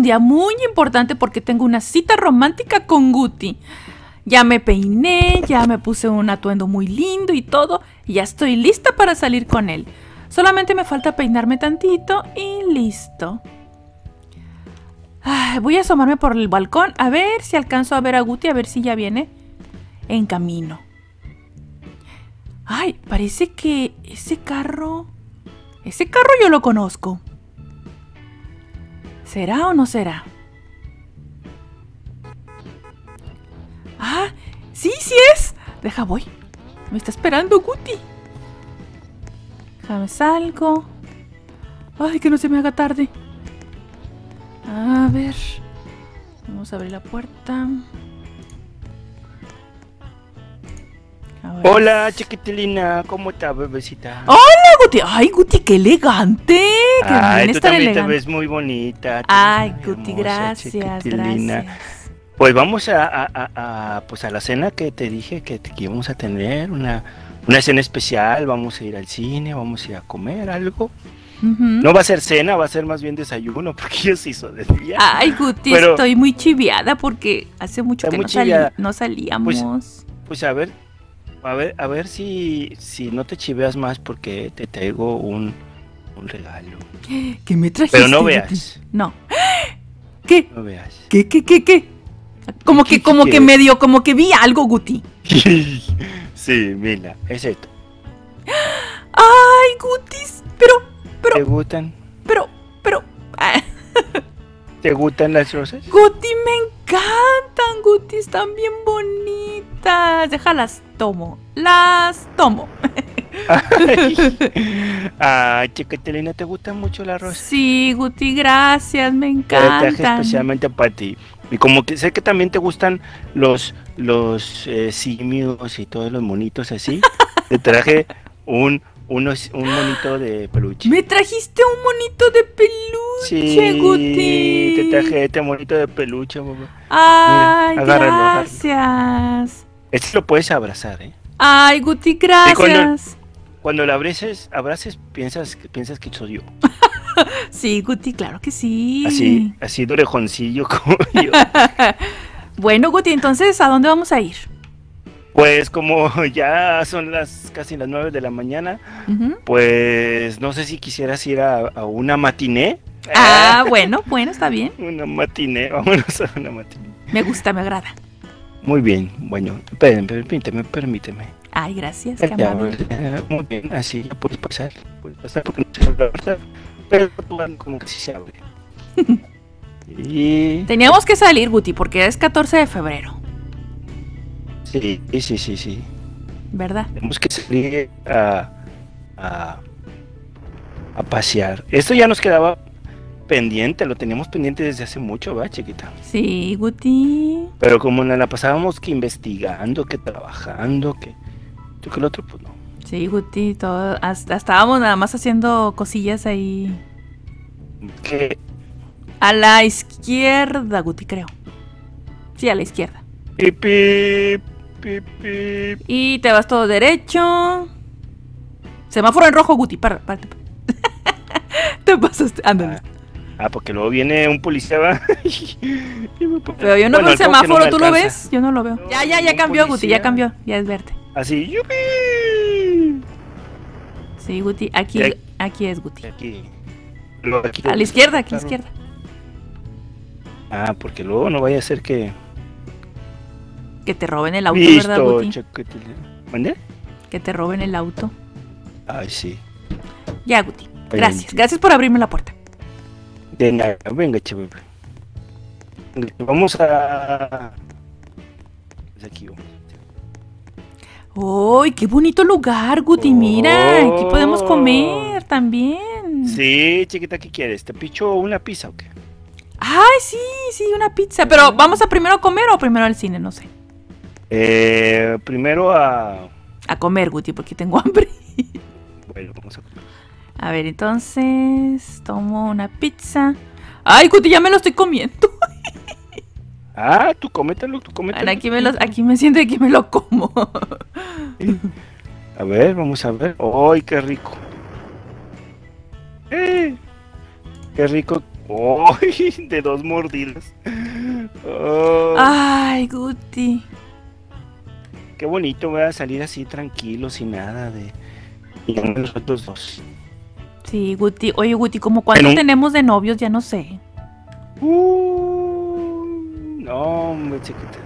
un día muy importante porque tengo una cita romántica con Guti. Ya me peiné, ya me puse un atuendo muy lindo y todo, y ya estoy lista para salir con él. Solamente me falta peinarme tantito y listo. voy a asomarme por el balcón a ver si alcanzo a ver a Guti, a ver si ya viene en camino. Ay, parece que ese carro... Ese carro yo lo conozco. ¿Será o no será? Ah, sí, sí es. Deja, voy. Me está esperando Guti. Déjame salgo. Ay, que no se me haga tarde. A ver. Vamos a abrir la puerta. Hola, chiquitilina, ¿cómo está, bebecita? Hola, Guti. Ay, Guti, qué elegante. Qué Ay, tú también te ves muy bonita. Ay, Guti, gracias, gracias. Pues vamos a, pues a la cena que te dije que, íbamos a tener, una, una cena especial, vamos a ir al cine, vamos a ir a comer algo. No va a ser cena, va a ser más bien desayuno, porque yo se hizo de día. Ay, Guti, estoy muy chiviada porque hace mucho que no, no, salíamos. Pues, pues a ver, a ver, a ver si, si no te chiveas más porque te traigo un, un regalo. ¿Qué me trajiste? Pero no veas. No. ¿Qué? No veas. ¿Qué, qué, qué, qué? Como que, como que medio, como que vi algo, Guti. sí, mira, es esto. Ay, Gutis, pero, pero. ¿Te gustan? Pero, pero. ¿Te gustan las rosas? Guti, me encantan, Guti, están bien bonitas. Déjalas, tomo. Las tomo. Ay, chiquitelina, ¿te gustan mucho las rosas? Sí, Guti, gracias, me encantan. Te especialmente para ti. Y como que sé que también te gustan los, los eh, simios y todos los monitos así, te traje un unos, un monito de peluche. ¿Me trajiste un monito de peluche, sí, Guti? te traje este monito de peluche, papá. Ay, gracias. Este lo puedes abrazar, ¿eh? Ay, Guti, gracias. Cuando, lo abraces, abraces, piensas, piensas que soy yo. sí, Guti, claro que sí. Así, así de orejoncillo como yo. bueno, Guti, entonces, ¿a dónde vamos a ir? Pues como ya son las casi las nueve de la mañana, pues no sé si quisieras ir a, una matiné. Ah, bueno, bueno, está bien. Una matiné, vámonos a una matiné. Me gusta, me agrada. Muy bien, bueno, permíteme, permíteme. Ay, gracias, qué amable. muy bien, así ya puedes pasar, puedes pasar porque no se habla verdad, pero como que sí se abre. y... Teníamos que salir, Guti, porque es 14 de febrero. Sí, sí, sí, sí. ¿Verdad? Tenemos que salir a, a, a pasear. Esto ya nos quedaba pendiente, lo teníamos pendiente desde hace mucho, ¿va, chiquita? Sí, Guti. Pero como nos la pasábamos que investigando, que trabajando, que tú que el otro, pues no. Sí, Guti, todo, hasta estábamos nada más haciendo cosillas ahí. ¿Qué? A la izquierda, Guti, creo. Sí, a la izquierda. Pip, y te vas todo derecho. Semáforo en rojo, Guti. Para, para, te pasaste. Ándale. Ah, porque luego viene un policía, ¿va? Pero yo no veo el semáforo, ¿tú lo ves? Yo no lo veo. Ya, ya, ya cambió, Guti, ya cambió. Ya es verde. Así, ¡yupi! Sí, Guti, aquí, aquí es Guti. Aquí. a la izquierda, aquí a la izquierda. Ah, porque luego no vaya a ser que que te roben el auto, ¿verdad, Guti? ¿Mande? Que te roben el auto. Ay, sí. Ya, Guti. Gracias. Gracias por abrirme la puerta. De nada. Venga, chévere. Vamos a... Aquí vamos. ¡Uy, qué bonito lugar, Guti! Mira, aquí podemos comer también. Sí, chiquita, ¿qué quieres? ¿Te picho una pizza o qué? Ay, sí, sí, una pizza. Pero ¿vamos a primero comer o primero al cine? No sé. Eh, primero a... A comer, Guti, porque tengo hambre. bueno, vamos a comer. A ver, entonces tomo una pizza. Ay, Guti, ya me lo estoy comiendo. ah, tú cómetelo, tú cómetelo. aquí, me aquí me siento y aquí me lo como. a ver, vamos a ver. ¡Ay, qué rico! ¡Eh! ¡Qué rico! Oh, de dos mordidas. Oh. Ay, Guti. Qué bonito, voy a salir así tranquilo, sin nada de. Y los otros dos. Sí, Guti. Oye, Guti, ¿cómo cuánto tenemos de novios? Ya no sé. Uh, no, hombre, chiquita.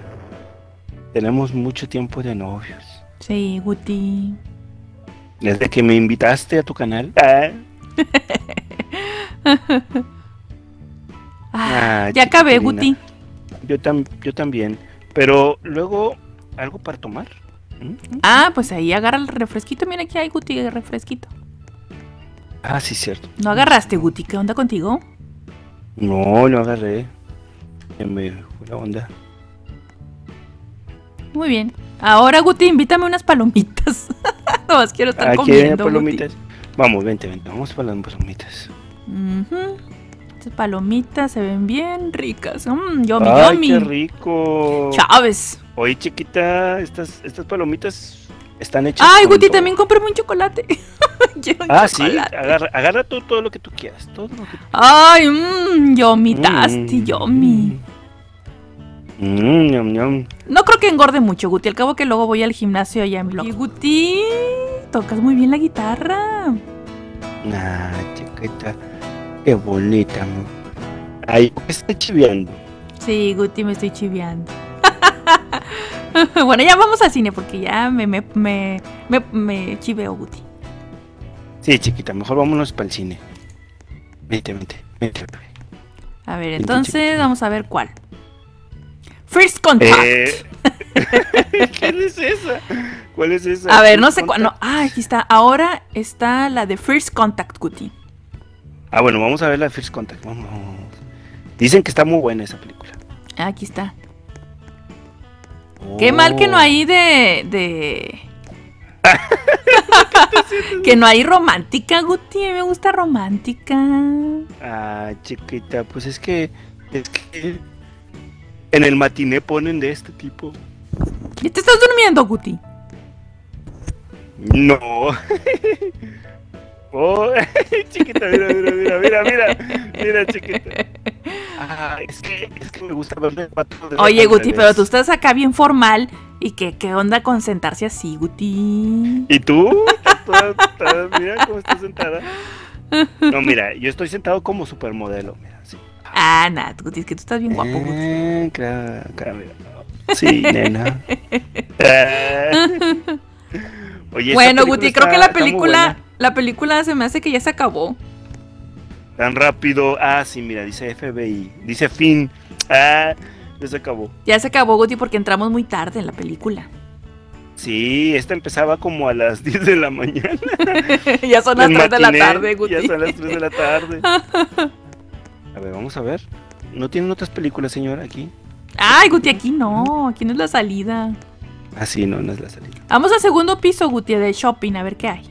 Tenemos mucho tiempo de novios. Sí, Guti. Desde que me invitaste a tu canal. Ah. ah, ya acabé, Guti. Yo, yo también. Pero luego, ¿algo para tomar? ¿Mm? Ah, pues ahí agarra el refresquito. Mira, aquí hay Guti, el refresquito. Ah, sí, cierto. ¿No agarraste, Guti? ¿Qué onda contigo? No, no agarré. Me fue la onda. Muy bien. Ahora, Guti, invítame unas palomitas. no más quiero estar comiendo. palomitas? Vamos, vente, vente. Vamos para las palomitas. Estas palomitas se ven bien ricas. Mmm, yomi, Ay, qué rico. Chávez. Oye, chiquita, estas, estas palomitas están hechas. Ay, Guti, también cómprame un chocolate. ah, sí. Agarra, agarra todo, todo, lo que tú quieras. Todo lo que tú Ay, mmm, yomi, tasty, mm, yomi. Mm, no creo que engorde mucho, Guti. Al cabo que luego voy al gimnasio allá en blog. Y Guti, tocas muy bien la guitarra. Nah, chiquita. Qué bonita. Ay, estoy chiviando. Sí, Guti, me estoy chiviando. bueno, ya vamos al cine porque ya me, me, me, me, chiveo, Guti. Sí, chiquita, mejor vámonos para el cine. Vente, vente, vente. A ver, entonces vamos a ver cuál. First Contact. Eh, ¿Quién es esa? ¿Cuál es esa? A ver, no sé cuál. ah, aquí está. Ahora está la de First Contact, Guti. Ah, bueno, vamos a ver la de First Contact. Vamos. Dicen que está muy buena esa película. Aquí está. Qué mal que no hay de. de... que no hay romántica, Guti. Me gusta romántica. Ah, chiquita, pues es que. Es que en el matiné ponen de este tipo. ¿Y te estás durmiendo, Guti? No. oh, chiquita, mira, mira, mira, mira, mira, mira, chiquita. Ah, es que, es que me gusta verle cuatro de Oye, Guti, pero tú estás acá bien formal. ¿Y qué, qué onda con sentarse así, Guti? ¿Y tú? mira cómo estás sentada. No, mira, yo estoy sentado como supermodelo, mira, así. Ah, Nat, Guti, es que tú estás bien guapo, Guti. Eh, claro, claro, Sí, nena. Oye, bueno, Guti, creo que la película, la película se me hace que ya se acabó. Tan rápido. Ah, sí, mira, dice FBI. Dice fin. Ah, ya se acabó. Ya se acabó, Guti, porque entramos muy tarde en la película. Sí, esta empezaba como a las 10 de la mañana. ya son las 3 de la tarde, Guti. Ya son las 3 de la tarde. A ver, vamos a ver. ¿No tienen otras películas, señora, aquí? Ay, Guti, aquí no. Aquí no es la salida. Ah, sí, no, no es la salida. Vamos al segundo piso, Guti, de shopping, a ver qué hay.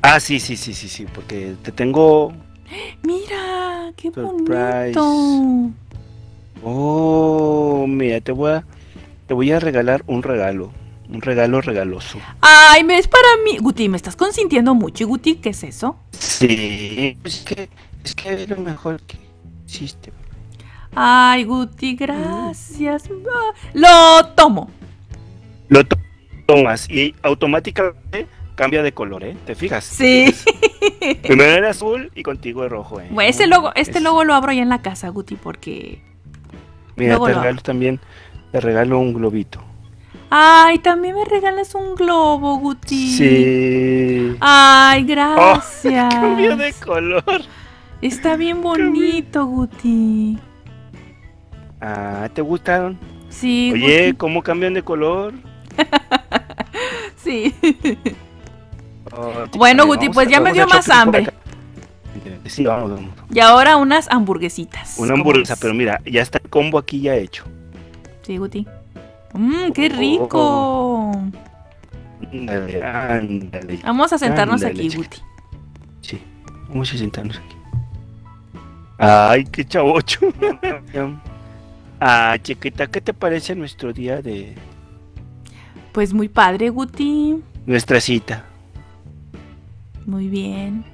Ah, sí, sí, sí, sí, sí, porque te tengo... Mira, qué bonito. Oh, mira, te voy a, te voy a regalar un regalo. Un regalo regaloso. Ay, me es para mí. Guti, me estás consintiendo mucho. Guti, qué es eso? Sí, es que es que es lo mejor que existe. Ay, Guti, gracias. Lo tomo. Lo tomas y automáticamente cambia de color, ¿eh? ¿Te fijas? Sí. Primero era azul y contigo es rojo, ¿eh? Bueno, ese logo, este logo lo abro ya en la casa, Guti, porque. Mira, te regalo también, te regalo un globito. Ay, también me regalas un globo, Guti. Sí. Ay, oh, gracias. cambio de color. Está bien bonito, Guti. Ah, ¿te gustaron? Sí. Oye, ¿cómo cambian de color? sí. Oh, bueno, Guti, pues ya me dio más hambre. Sí, vamos, vamos. Y ahora unas hamburguesitas. Una hamburguesa, pero mira, ya está el combo aquí ya hecho. Sí, Guti. Mmm, qué rico. Ándale, ándale. Vamos a sentarnos aquí, Guti. Sí, vamos a sentarnos aquí. Ay, qué chavocho. ah, chiquita, ¿qué te parece nuestro día de...? Pues muy padre, Guti. Nuestra cita. Muy bien.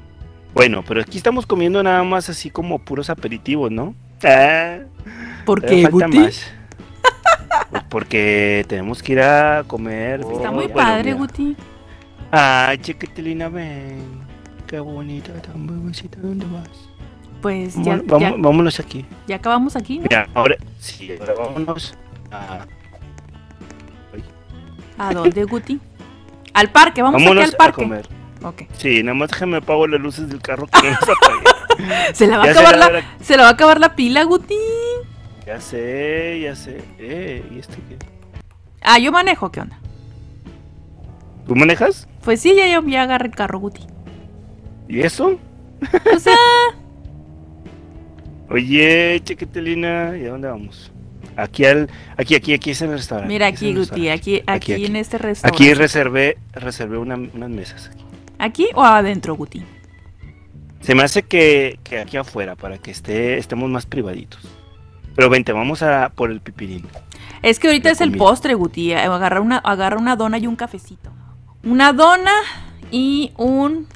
Bueno, pero aquí estamos comiendo nada más así como puros aperitivos, ¿no? Ah, ¿Por qué, Guti? Más. Pues porque tenemos que ir a comer. Está muy padre, Guti. Ay, chiquitilina, ven. Qué bonita, tan bonita. ¿Dónde vas? Pues ya, Vámonos aquí. ¿Ya acabamos aquí? Mira, ahora sí, ahora vámonos a. ¿A dónde, Guti? Al parque, vamos aquí al parque. A comer. Okay. Sí, nada más déjame apago las luces del carro que no se apague. se, la va a acabar la, se la va a acabar la pila, Guti. Ya sé, ya sé. Eh, ¿y este qué? Ah, yo manejo, ¿qué onda? ¿Tú manejas? Pues sí, ya, ya, ya agarré el carro, Guti. ¿Y eso? O sea. Oye, chequetelina, ¿y a dónde vamos? Aquí al, aquí, aquí, aquí es el restaurante. Mira aquí, Guti, aquí, aquí, en este restaurante. Aquí reservé, reservé unas mesas. Aquí. ¿Aquí o adentro, Guti? Se me hace que, que aquí afuera, para que esté, estemos más privaditos. Pero vente, vamos a por el pipirín. Es que ahorita es el postre, Guti. Agarra una, agarra una dona y un cafecito. Una dona y un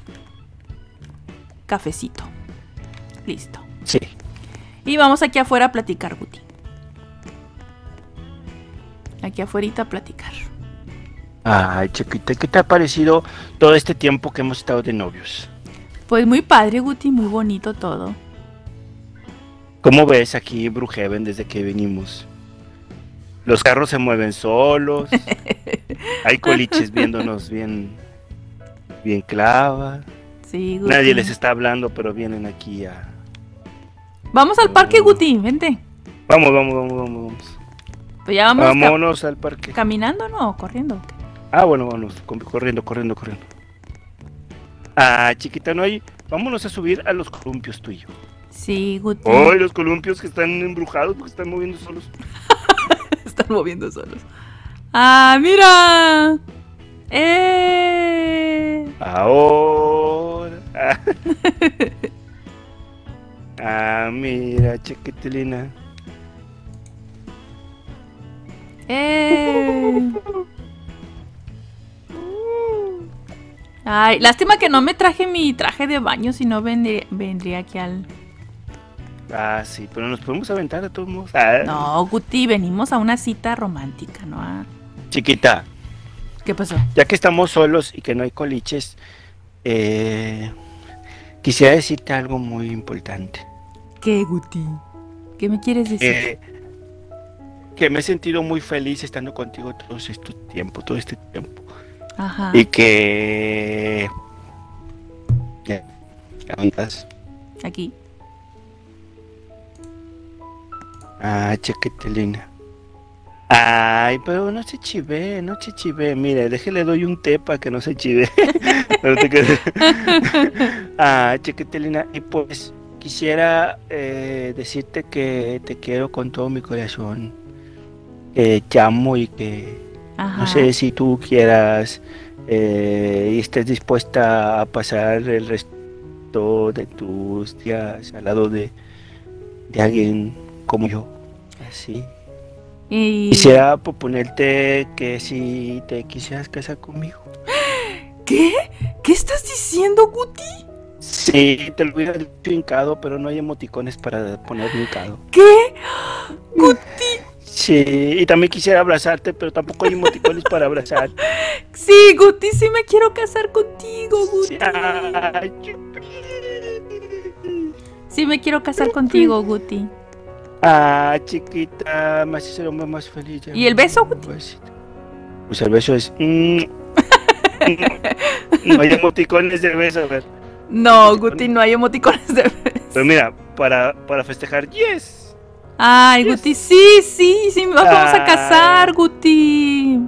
cafecito. Listo. Sí. Y vamos aquí afuera a platicar, Guti. Aquí afuera a platicar. Ay, chiquita, ¿qué te ha parecido todo este tiempo que hemos estado de novios? Pues muy padre, Guti, muy bonito todo. ¿Cómo ves aquí Brujeven desde que venimos? Los carros se mueven solos. Hay coliches viéndonos bien, bien clava. Sí, Guti. Nadie les está hablando, pero vienen aquí a, Vamos al parque, Guti, vente. Vamos, vamos, vamos, vamos. Pues ya vamos Vámonos al parque. ¿Caminando no? ¿Corriendo? Ah, bueno, vámonos. Corriendo, corriendo, corriendo. Ah, chiquita, no hay. Vámonos a subir a los columpios tú y yo. Sí, Guti. ¡Ay, los columpios que están embrujados porque están moviendo solos! están moviendo solos. ¡Ah, mira! ¡Eh! Ahora. Ah, mira, chiquitilina. Eh. Ay, lástima que no me traje mi traje de baño, si no vendría, aquí al... Ah, sí, pero nos podemos aventar a todos modos. Ah. No, Guti, venimos a una cita romántica, ¿no? Chiquita. ¿Qué pasó? Ya que estamos solos y que no hay coliches, eh, Quisiera decirte algo muy importante. ¿Qué, Guti? ¿Qué me quieres decir? Eh, que me he sentido muy feliz estando contigo todo este tiempo, todo este tiempo. Ajá. Y que... ¿Dónde estás? Aquí. Ah, chaquetelina. Ay, pero no se chive, no se chive. Mire, déjele doy un té para que no se chive. no te ah. Y pues quisiera eh, decirte que te quiero con todo mi corazón. Que te amo y que no sé si tú quieras eh, y estés dispuesta a pasar el resto de tus días al lado de, de alguien como yo. Así. Quisiera proponerte que si te quisieras casar conmigo. ¿Qué? ¿Qué estás diciendo, Guti? Sí, te lo hubiera dicho hincado, pero no hay emoticones para poner hincado. ¿Qué? Guti. Sí, y también quisiera abrazarte, pero tampoco hay emoticones para abrazar. Sí, Guti, sí me quiero casar contigo, Guti. Sí, me quiero casar contigo, Guti. Ah, chiquita, me haces el hombre más feliz. ¿Y el beso? Pues, pues el beso es. Mm, no hay emoticones de beso, a ver. No, Guti, no hay emoticones de beso. Pero mira, para, para festejar, yes. Ay, Guti, sí, sí, sí, vamos a casar, Guti.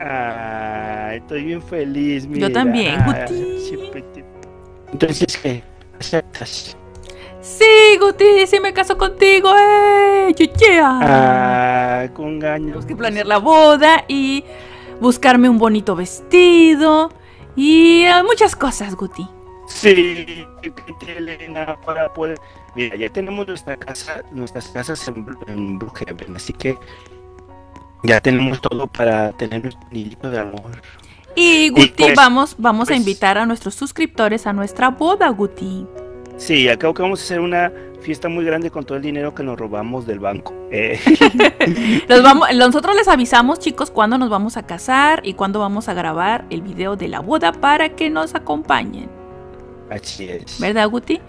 Ah, estoy bien feliz, mira. Yo también, Guti. Entonces, ¿qué? ¿Aceptas? Sí, Guti, sí me caso contigo, eh. Ah, con gaño. Tenemos que planear la boda y buscarme un bonito vestido y eh, muchas cosas, Guti. Sí, Elena, para poder. Mira, ya tenemos nuestra casa, nuestras casas en, en así que ya tenemos todo para tener nuestro nidito de amor. Y Guti, pues, vamos, vamos a pues invitar a nuestros suscriptores a nuestra boda, Guti. Sí, acá que vamos a hacer una fiesta muy grande con todo el dinero que nos robamos del banco. Eh. vamos, nosotros les avisamos, chicos, cuándo nos vamos a casar y cuándo vamos a grabar el video de la boda para que nos acompañen. Así es. ¿Verdad, Guti?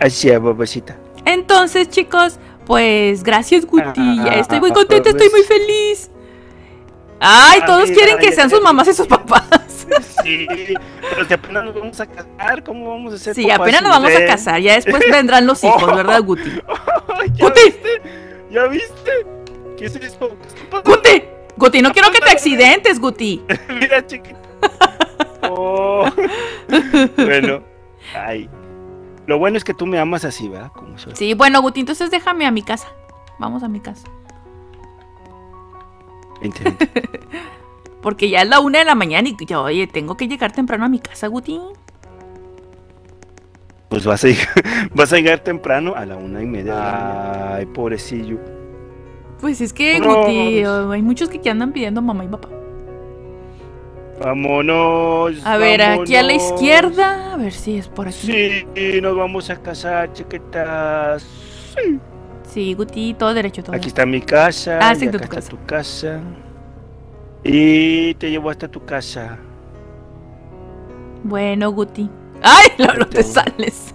Así es, babacita. Entonces, chicos, pues gracias, Guti. Ah, estoy muy contenta, estoy muy feliz. Ay, todos quieren que sean sus mamás y sus papás. Sí, pero si apenas nos vamos a casar, ¿cómo vamos a hacer? Sí, apenas nos vamos a casar, ya después vendrán los hijos, ¿verdad, Guti? ¿Ya Guti. Viste? ¿Ya viste? ¿Qué es esto? Guti, Guti, no quiero que te accidentes, Guti. Mira, chiquito. Oh. Bueno, ay. Lo bueno es que tú me amas así, ¿verdad? Como soy. Sí, bueno, Guti, entonces déjame a mi casa. Vamos a mi casa. Porque ya es la una de la mañana y yo, oye, tengo que llegar temprano a mi casa, Guti. Pues vas a, llegar, vas a llegar temprano a la una y media. Ay, pobrecillo. Pues es que, Guti, hay muchos que andan pidiendo mamá y papá. Vámonos. A ver, aquí a la izquierda. A ver si es por aquí. Sí, nos vamos a casar, chiquitas. Sí. Sí, Guti, todo derecho, todo. Aquí está mi casa. Ah, sí, tu casa. tu casa. Y te llevo hasta tu casa. Bueno, Guti. ¡Ay! No, te sales.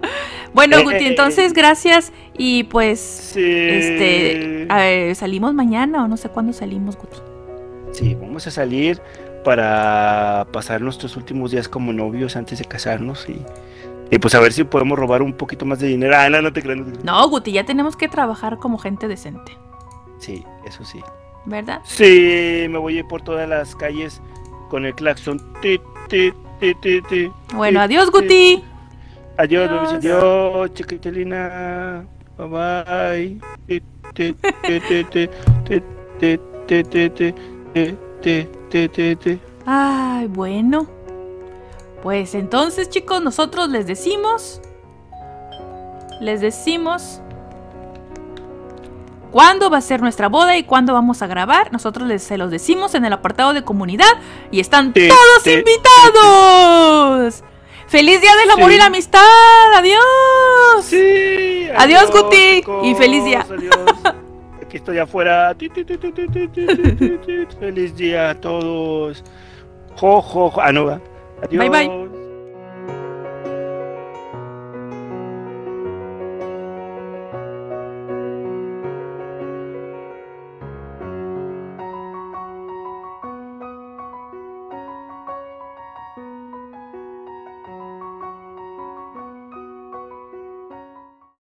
bueno, eh, Guti, eh, entonces eh. gracias. Y pues. Sí. Este. A ver, ¿salimos mañana o no sé cuándo salimos, Guti? Sí, vamos a salir para pasar nuestros últimos días como novios antes de casarnos y, y pues a ver si podemos robar un poquito más de dinero. Ah, no, no te creas. No, Guti, ya tenemos que trabajar como gente decente. Sí, eso sí. ¿verdad? Sí, me voy a ir por todas las calles con el claxon. bueno, adiós, Guti. Adiós, adiós, adiós chiquitilina. Bye bye. Ay, bueno. Pues entonces, chicos, nosotros les decimos. Les decimos cuándo va a ser nuestra boda y cuándo vamos a grabar. Nosotros les se los decimos en el apartado de comunidad y están todos invitados. ¡Feliz Día del Amor y la Amistad! ¡Adiós! Sí. Adiós, Guti. Y feliz día. Aquí estoy afuera. feliz día a todos. Jo, jo, jo. Ah, no, Adiós. Bye, bye.